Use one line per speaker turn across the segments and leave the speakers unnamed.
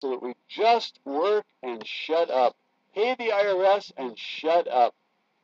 so that we just work and shut up. Pay the IRS and shut up.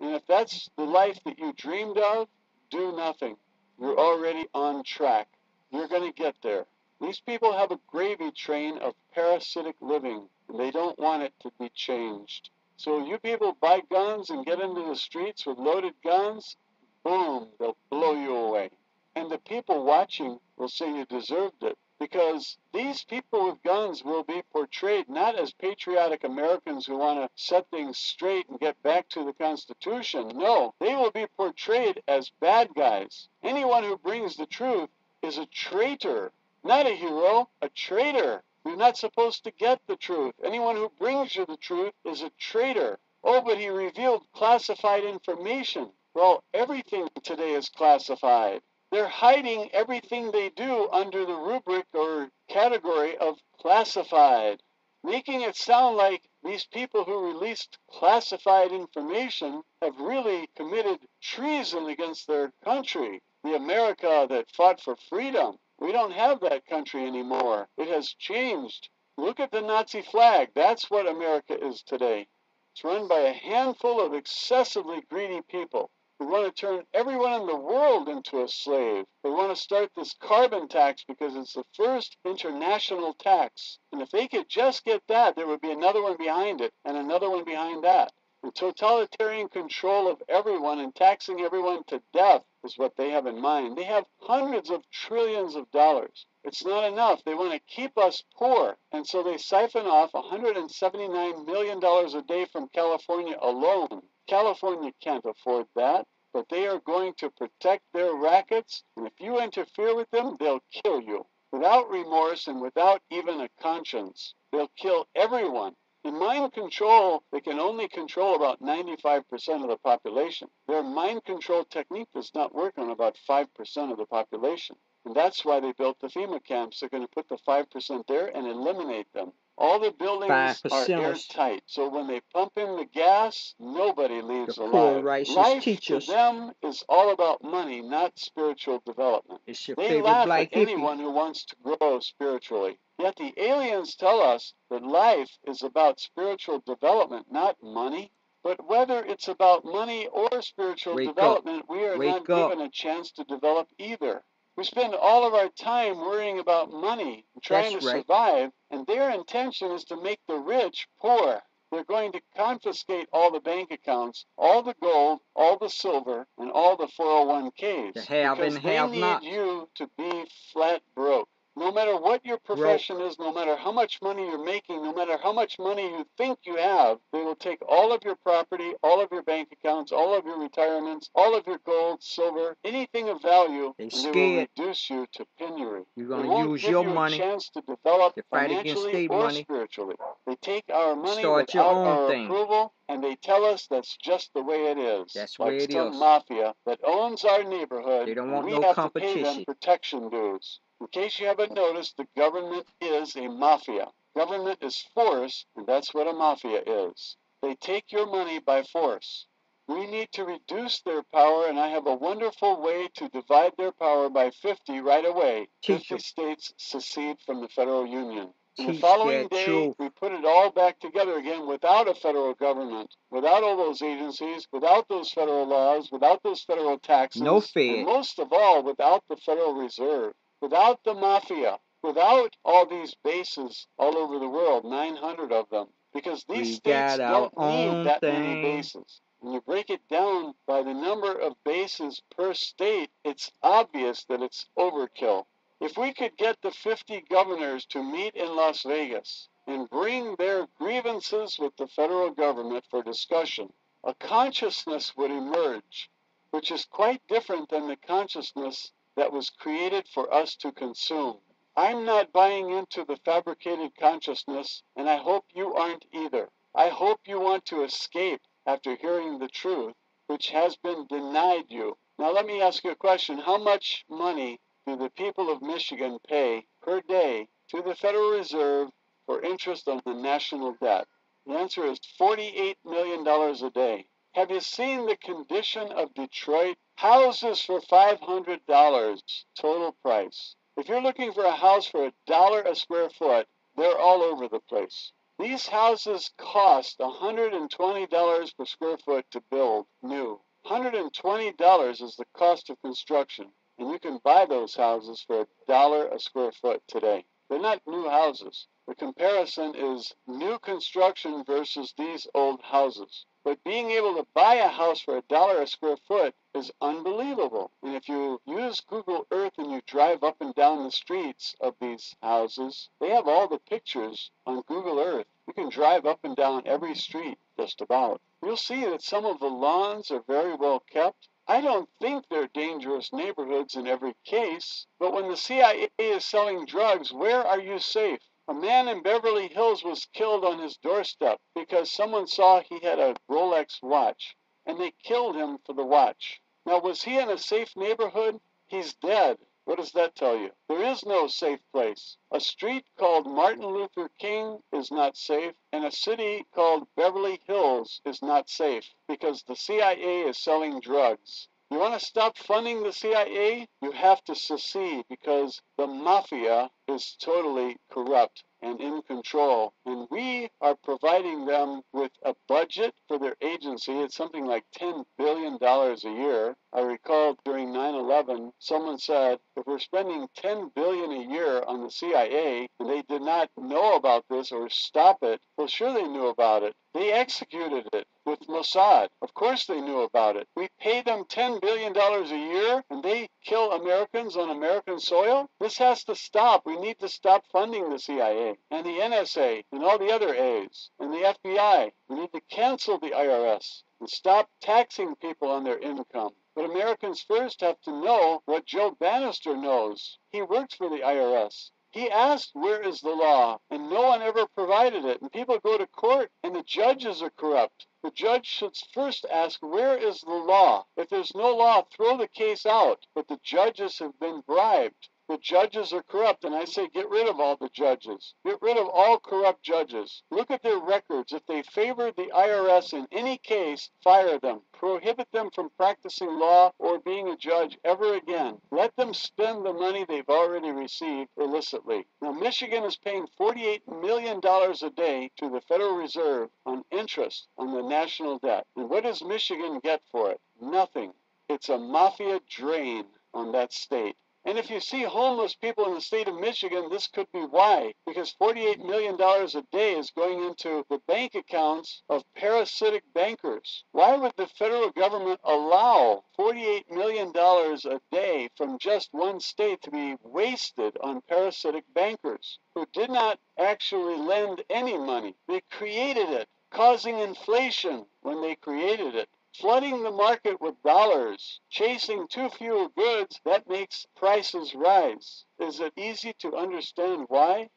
And if that's the life that you dreamed of, do nothing. You're already on track. You're going to get there. These people have a gravy train of parasitic living, and they don't want it to be changed. So you people buy guns and get into the streets with loaded guns, boom, they'll blow you away. And the people watching will say you deserved it because these people with guns will be portrayed not as patriotic Americans who want to set things straight and get back to the Constitution. No, they will be portrayed as bad guys. Anyone who brings the truth is a traitor, not a hero, a traitor. You're not supposed to get the truth. Anyone who brings you the truth is a traitor. Oh, but he revealed classified information. Well, everything today is classified. They're hiding everything they do under the rubric or category of classified, making it sound like these people who released classified information have really committed treason against their country, the America that fought for freedom. We don't have that country anymore. It has changed. Look at the Nazi flag. That's what America is today. It's run by a handful of excessively greedy people who want to turn everyone in the world into a slave. They want to start this carbon tax because it's the first international tax. And if they could just get that, there would be another one behind it and another one behind that. Totalitarian control of everyone and taxing everyone to death is what they have in mind. They have hundreds of trillions of dollars. It's not enough. They want to keep us poor. And so they siphon off $179 million a day from California alone. California can't afford that but they are going to protect their rackets, and if you interfere with them, they'll kill you. Without remorse and without even a conscience, they'll kill everyone. In mind control, they can only control about 95% of the population. Their mind control technique does not work on about 5% of the population. And that's why they built the FEMA camps. They're going to put the 5% there and eliminate them. All the buildings are airtight, so when they pump in the gas, nobody leaves
the
alive.
righteous
Life
teachers.
to them is all about money, not spiritual development.
It's your
They
favorite
laugh
black
at anyone who wants to grow spiritually. Yet the aliens tell us that life is about spiritual development, not money. But whether it's about money or spiritual
Wake up.
development, we are
Wake
not
up.
given a chance to develop either. We spend all of our time worrying about money and trying
That's
to
right.
survive, and their intention is to make the rich poor. They're going to confiscate all the bank accounts, all the gold, all the silver, and all the 401ks.
The have
because
and
they
have
need
nots.
you to be flat broke. No matter what your profession is, no matter how much money you're making, no matter how much money you think you have, they will take all of your property, all of your bank accounts, all of your retirements, all of your gold, silver, anything of value,
They
and they will reduce you to penury.
You're gonna
won't
use your
you
money
a chance to develop
to fight against state
or
money.
spiritually. They take our money
Start your
without
own
our
thing.
approval, and they tell us that's just the way it is.
That's
like
way it
some
is.
mafia that owns our neighborhood.
They don't want
we
no
have to pay them protection dues. In case you haven't noticed, the government is a mafia. Government is force, and that's what a mafia is. They take your money by force. We need to reduce their power, and I have a wonderful way to divide their power by 50 right away.
Teach
50
'em.
states secede from the federal union. And the following day, we put it all back together again without a federal government, without all those agencies, without those federal laws, without those federal taxes,
No
and most of all, without the Federal Reserve, without the mafia, without all these bases all over the world, 900 of them, because these
We
states don't need that many bases. When you break it down by the number of bases per state, it's obvious that it's overkill. If we could get the 50 governors to meet in Las Vegas and bring their grievances with the federal government for discussion, a consciousness would emerge, which is quite different than the consciousness that was created for us to consume. I'm not buying into the fabricated consciousness, and I hope you aren't either. I hope you want to escape after hearing the truth, which has been denied you. Now, let me ask you a question. How much money do the people of Michigan pay per day to the Federal Reserve for interest on the national debt? The answer is $48 million a day. Have you seen the condition of Detroit? Houses for $500 total price. If you're looking for a house for a dollar a square foot, They're all over the place. These houses cost $120 per square foot to build new. $120 is the cost of construction, and you can buy those houses for a dollar a square foot today. They're not new houses. The comparison is new construction versus these old houses. But being able to buy a house for a dollar a square foot is unbelievable. And if you use Google Earth and you drive up and down the streets of these houses, they have all the pictures on Google Earth. You can drive up and down every street, just about. You'll see that some of the lawns are very well kept. I don't think they're dangerous neighborhoods in every case, but when the CIA is selling drugs, where are you safe? A man in Beverly Hills was killed on his doorstep because someone saw he had a Rolex watch, and they killed him for the watch. Now, was he in a safe neighborhood? He's dead. What does that tell you? There is no safe place. A street called Martin Luther King is not safe, and a city called Beverly Hills is not safe because the CIA is selling drugs. You want to stop funding the CIA? You have to secede because the mafia is totally corrupt and in control. And we are providing them with a budget for their agency. It's something like $10 billion a year. I recall during 9 11, someone said, if we're spending 10 billion a year on the CIA and they did not know about this or stop it, well, sure they knew about it. They executed it with Mossad. Of course they knew about it. We pay them $10 billion a year and they kill Americans on American soil? This has to stop. We need to stop funding the CIA and the NSA and all the other A's and the FBI. We need to cancel the IRS and stop taxing people on their income. But Americans first have to know what Joe Banister knows. He works for the IRS. He asked, Where is the law? And no one ever provided it. And people go to court and the judges are corrupt. The judge should first ask, Where is the law? If there's no law, throw the case out. But the judges have been bribed. The judges are corrupt, and I say get rid of all the judges. Get rid of all corrupt judges. Look at their records. If they favor the IRS in any case, fire them. Prohibit them from practicing law or being a judge ever again. Let them spend the money they've already received illicitly. Now, Michigan is paying $48 million a day to the Federal Reserve on interest on the national debt. And what does Michigan get for it? Nothing. It's a mafia drain on that state. And if you see homeless people in the state of Michigan, this could be why. Because $48 million a day is going into the bank accounts of parasitic bankers. Why would the federal government allow $48 million a day from just one state to be wasted on parasitic bankers who did not actually lend any money? They created it, causing inflation when they created it flooding the market with dollars, chasing too few goods, that makes prices rise. Is it easy to understand why?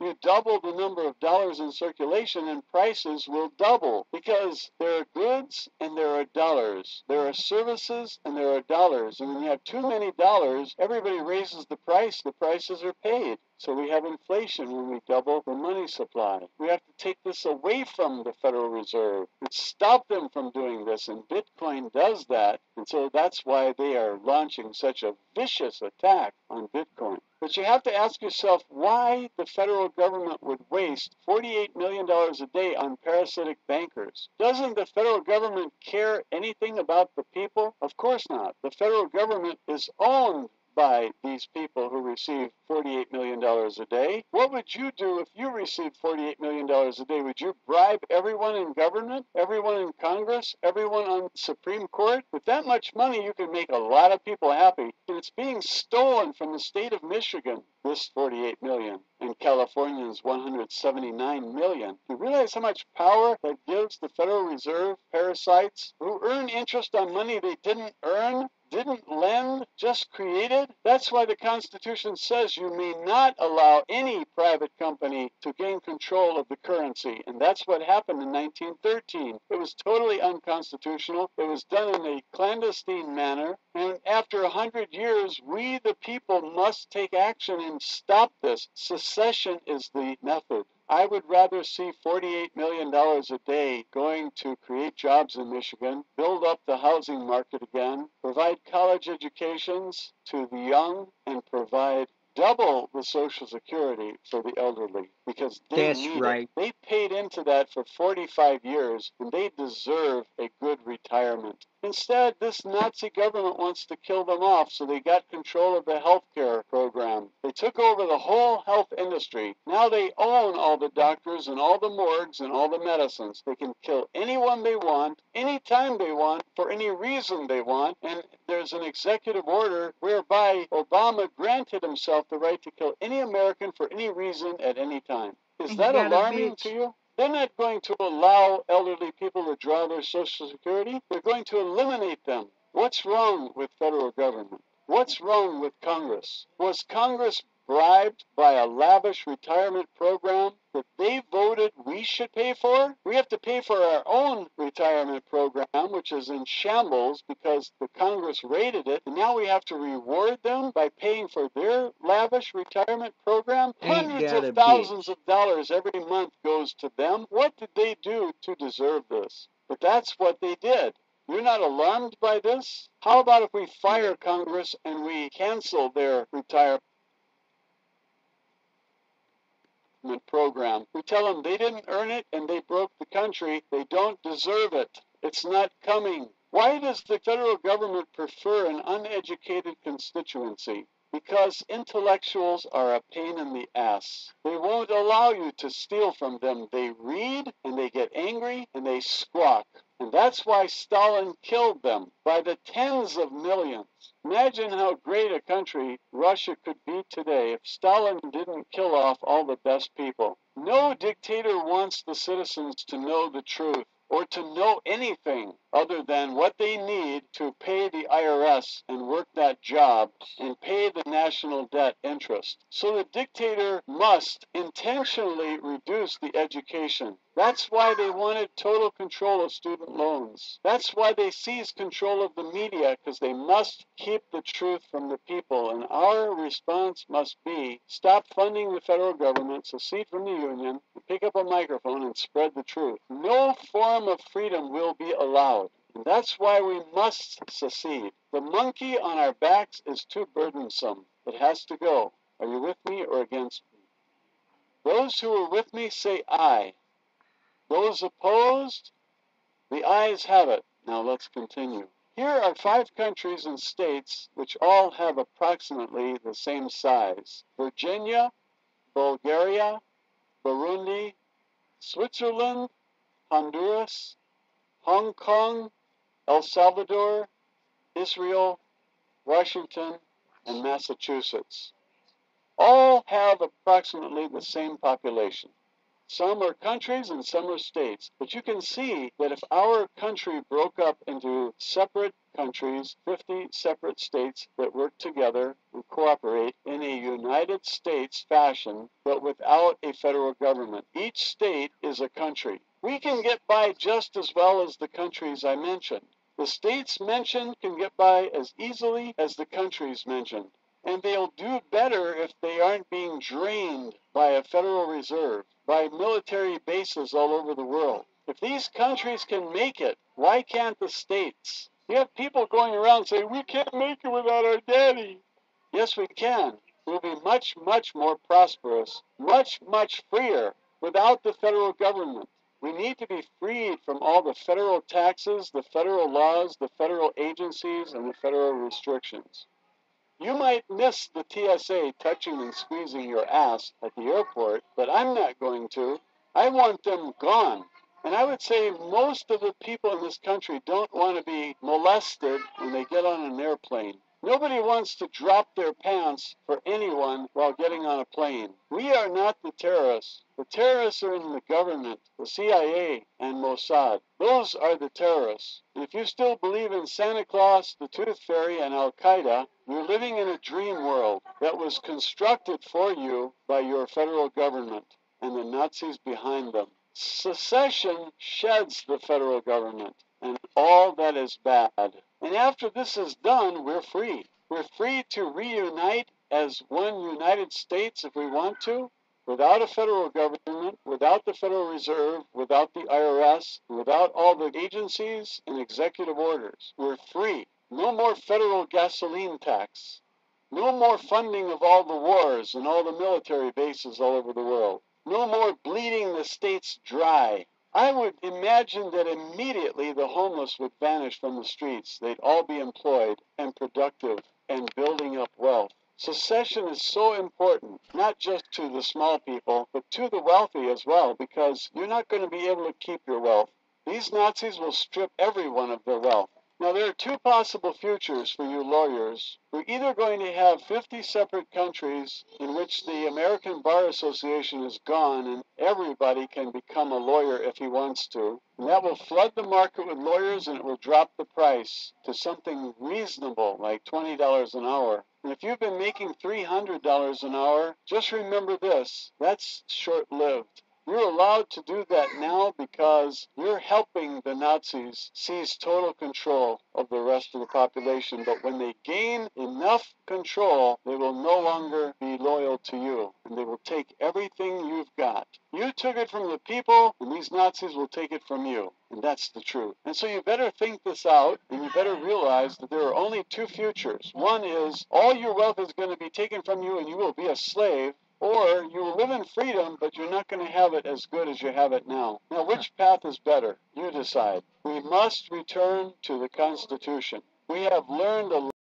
You double the number of dollars in circulation and prices will double because there are goods and there are dollars. There are services and there are dollars. And when you have too many dollars, everybody raises the price, the prices are paid. So we have inflation when we double the money supply. We have to take this away from the Federal Reserve and stop them from doing this. And Bitcoin does that. And so that's why they are launching such a vicious attack on Bitcoin. But you have to ask yourself why the federal government would waste $48 million a day on parasitic bankers. Doesn't the federal government care anything about the people? Of course not. The federal government is owned by these people who receive $48 million a day. What would you do if you received $48 million a day? Would you bribe everyone in government, everyone in Congress, everyone on Supreme Court? With that much money, you can make a lot of people happy. And it's being stolen from the state of Michigan, this 48 million, and California's 179 million. You realize how much power that gives the Federal Reserve parasites who earn interest on money they didn't earn? Didn't lend, just created. That's why the Constitution says you may not allow any private company to gain control of the currency. And that's what happened in 1913. It was totally unconstitutional. It was done in a clandestine manner. And after a hundred years, we, the people, must take action and stop this. Secession is the method. I would rather see $48 million a day going to create jobs in Michigan, build up the housing market again, provide college educations to the young, and provide double the Social Security for the elderly because they
That's
need
right.
it. They paid into that for 45 years and they deserve a good retirement. Instead, this Nazi government wants to kill them off, so they got control of the healthcare program. They took over the whole health industry. Now they own all the doctors and all the morgues and all the medicines. They can kill anyone they want, anytime they want, for any reason they want, and there's an executive order whereby Obama granted himself the right to kill any American for any reason at any time. Is that
you got a
alarming to you? They're not going to allow elderly people to draw their Social Security. They're going to eliminate them. What's wrong with federal government? What's wrong with Congress? Was Congress bribed by a lavish retirement program that they voted we should pay for? We have to pay for our own retirement program, which is in shambles because the Congress raided it. And now we have to reward them by paying for their lavish retirement program.
Ain't
Hundreds of thousands of dollars every month goes to them. What did they do to deserve this? But that's what they did. You're not alarmed by this? How about if we fire Congress and we cancel their retirement program? We tell them they didn't earn it and they broke the country. They don't deserve it. It's not coming. Why does the federal government prefer an uneducated constituency? Because intellectuals are a pain in the ass. They won't allow you to steal from them. They read and they get angry and they squawk. And that's why Stalin killed them by the tens of millions. Imagine how great a country Russia could be today if Stalin didn't kill off all the best people. No dictator wants the citizens to know the truth or to know anything other than what they need to pay the IRS and work that job and pay the national debt interest. So the dictator must intentionally reduce the education. That's why they wanted total control of student loans. That's why they seized control of the media because they must keep the truth from the people. And our response must be stop funding the federal government, secede from the union, pick up a microphone and spread the truth. No form of freedom will be allowed. That's why we must secede. The monkey on our backs is too burdensome. It has to go. Are you with me or against me? Those who are with me say aye. Those opposed, the ayes have it. Now let's continue. Here are five countries and states which all have approximately the same size Virginia, Bulgaria, Burundi, Switzerland, Honduras, Hong Kong, El Salvador, Israel, Washington, and Massachusetts. All have approximately the same population. Some are countries and some are states. But you can see that if our country broke up into separate countries, 50 separate states that work together and cooperate in a United States fashion, but without a federal government, each state is a country. We can get by just as well as the countries I mentioned. The states mentioned can get by as easily as the countries mentioned. And they'll do better if they aren't being drained by a Federal Reserve, by military bases all over the world. If these countries can make it, why can't the states? You have people going around saying, we can't make it without our daddy. Yes, we can. We'll be much, much more prosperous, much, much freer without the federal government. We need to be freed from all the federal taxes, the federal laws, the federal agencies, and the federal restrictions. You might miss the TSA touching and squeezing your ass at the airport, but I'm not going to. I want them gone. And I would say most of the people in this country don't want to be molested when they get on an airplane. Nobody wants to drop their pants for anyone while getting on a plane. We are not the terrorists. The terrorists are in the government, the CIA, and Mossad. Those are the terrorists. And if you still believe in Santa Claus, the Tooth Fairy, and Al Qaeda, you're living in a dream world that was constructed for you by your federal government and the Nazis behind them. Secession sheds the federal government and all that is bad. And after this is done, we're free. We're free to reunite as one United States if we want to, without a federal government, without the Federal Reserve, without the IRS, without all the agencies and executive orders. We're free. No more federal gasoline tax. No more funding of all the wars and all the military bases all over the world. No more bleeding the states dry. I would imagine that immediately the homeless would vanish from the streets. They'd all be employed and productive and building up wealth. Secession is so important, not just to the small people, but to the wealthy as well, because you're not going to be able to keep your wealth. These Nazis will strip everyone of their wealth. Now, there are two possible futures for you lawyers. We're either going to have 50 separate countries in which the American Bar Association is gone and everybody can become a lawyer if he wants to. And that will flood the market with lawyers and it will drop the price to something reasonable, like $20 an hour. And if you've been making $300 an hour, just remember this that's short lived. You're allowed to do that now because you're helping the Nazis seize total control of the rest of the population. But when they gain enough control, they will no longer be loyal to you and they will take everything you've got. You took it from the people, and these Nazis will take it from you. And that's the truth. And so you better think this out, and you better realize that there are only two futures. One is all your wealth is going to be taken from you, and you will be a slave. Or you will live in freedom, but you're not going to have it as good as you have it now. Now, which path is better? You decide. We must return to the Constitution. We have learned a